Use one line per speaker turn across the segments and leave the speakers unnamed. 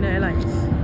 United Airlines.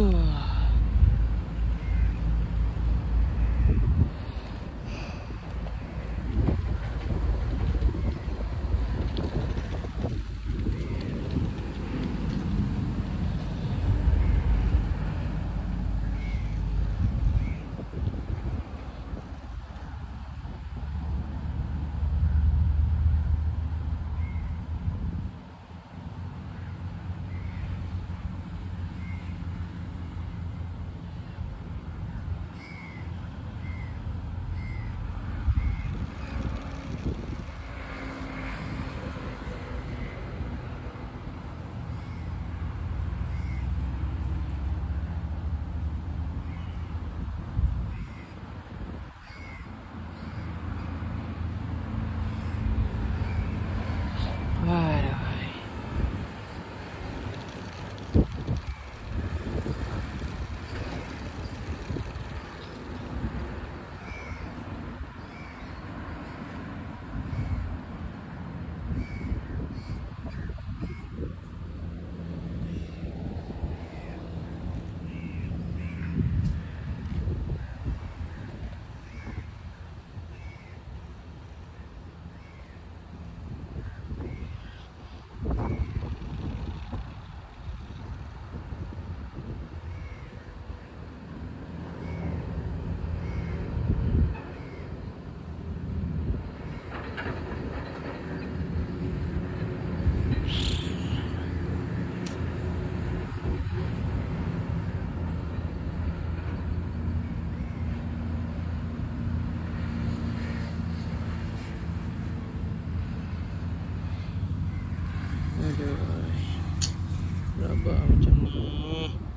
Aduh. berapa macam ini?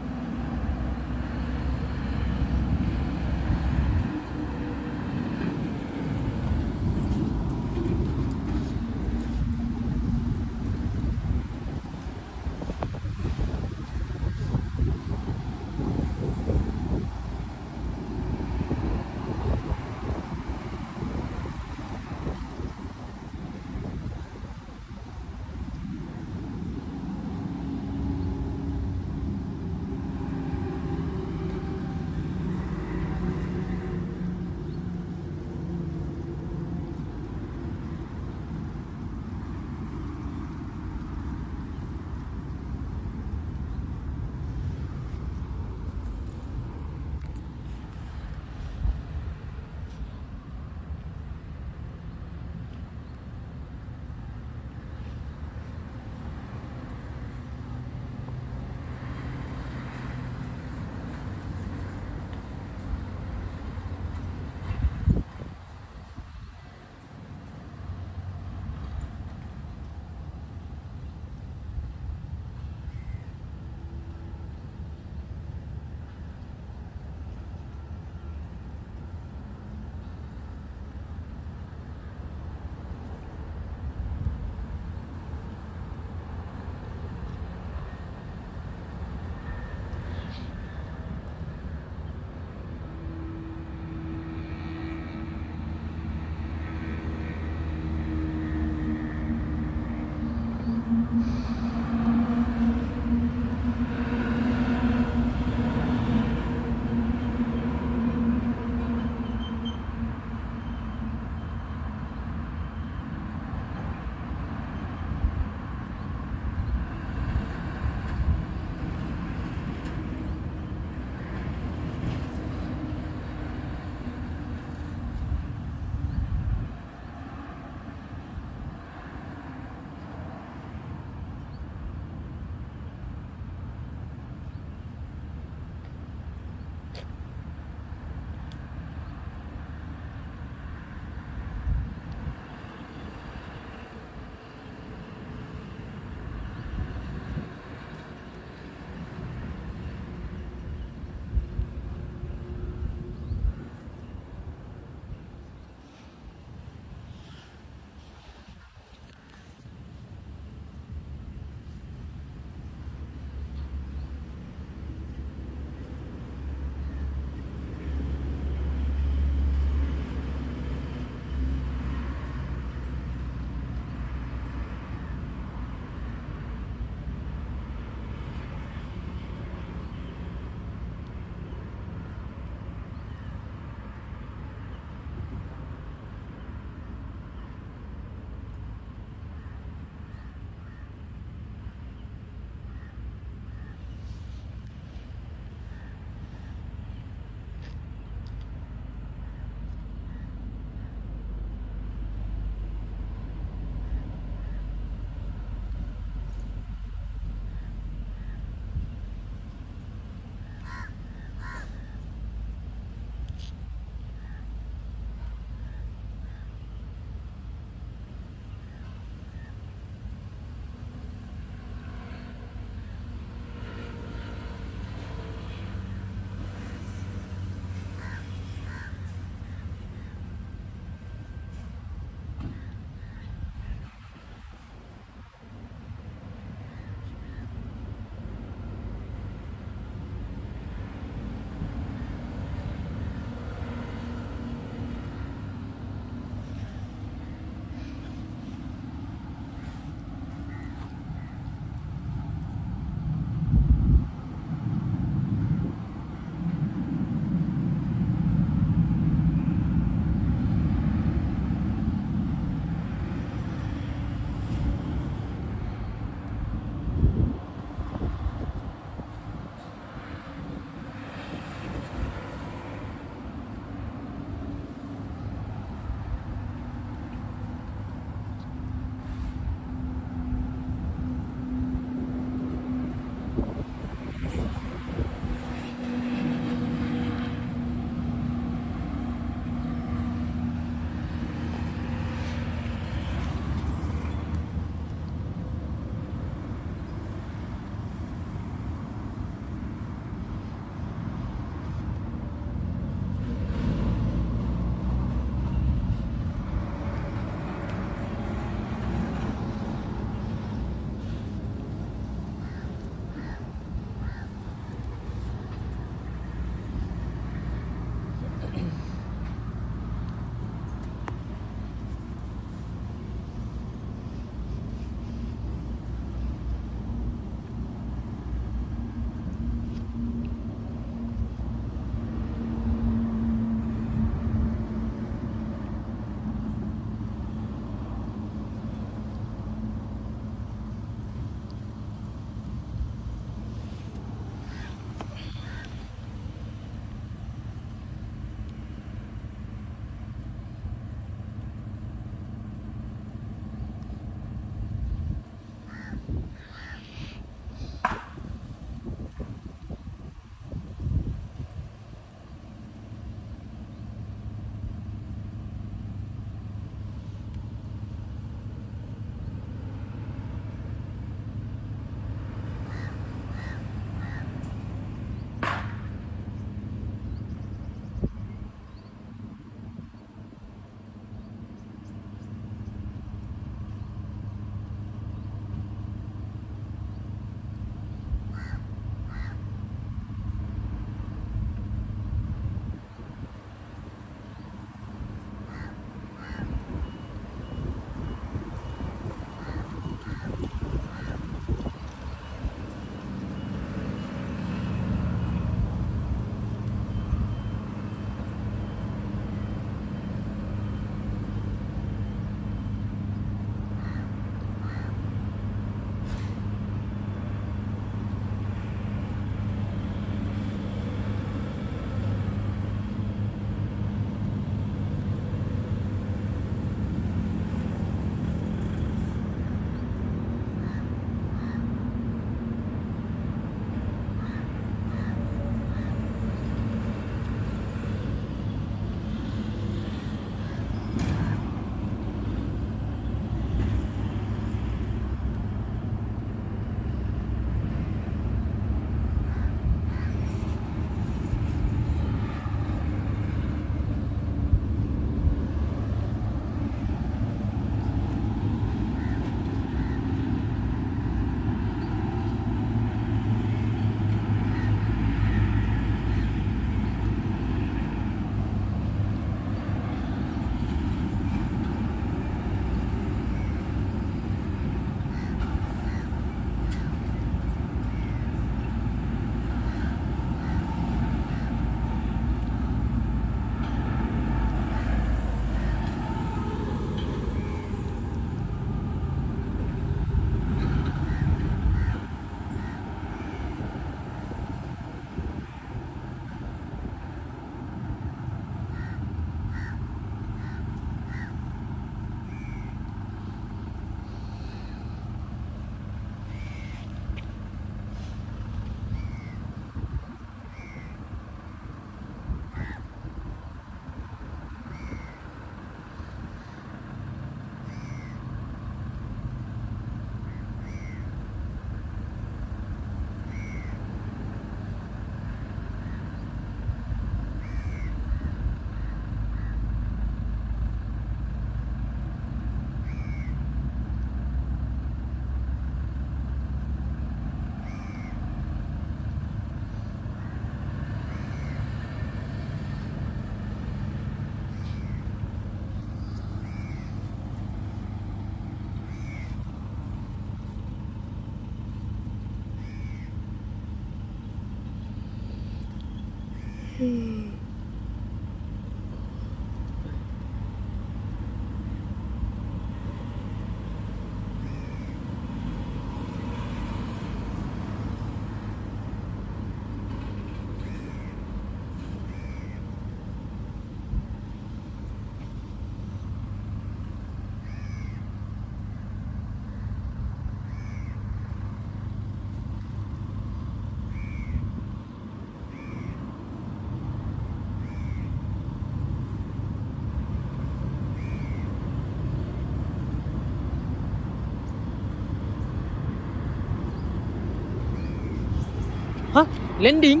Landing?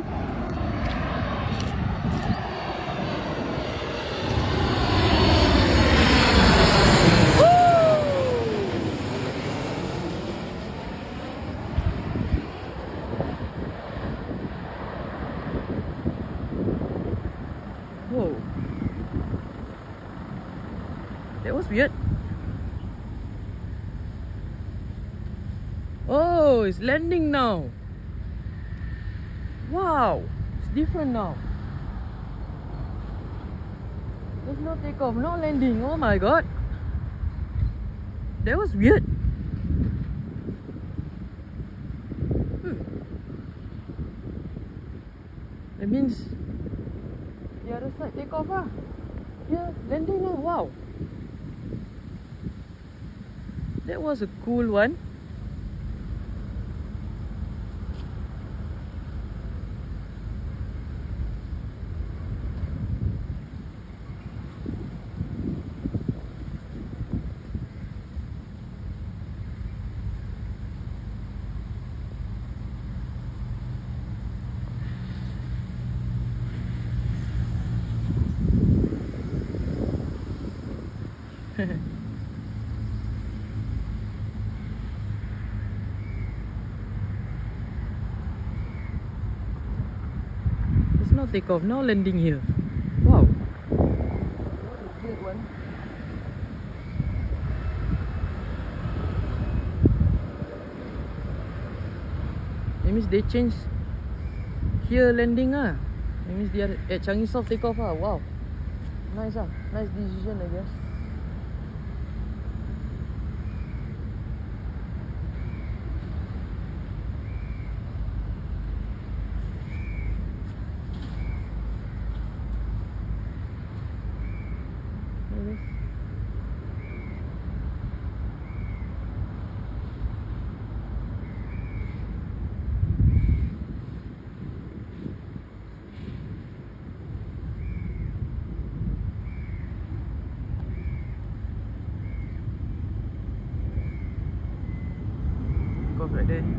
Whoa. That was weird. Oh, it's landing now. Wow, it's different now. There's no takeoff, no landing. Oh my god. That was weird. Hmm. That means the other side take off ah. Yeah, landing now. Wow. That was a cool one. There's no takeoff, no landing here. Wow. That means they changed here landing ah. That means they are at Changi South takeoff ah. Wow. Nice ah. Nice decision I guess. Go right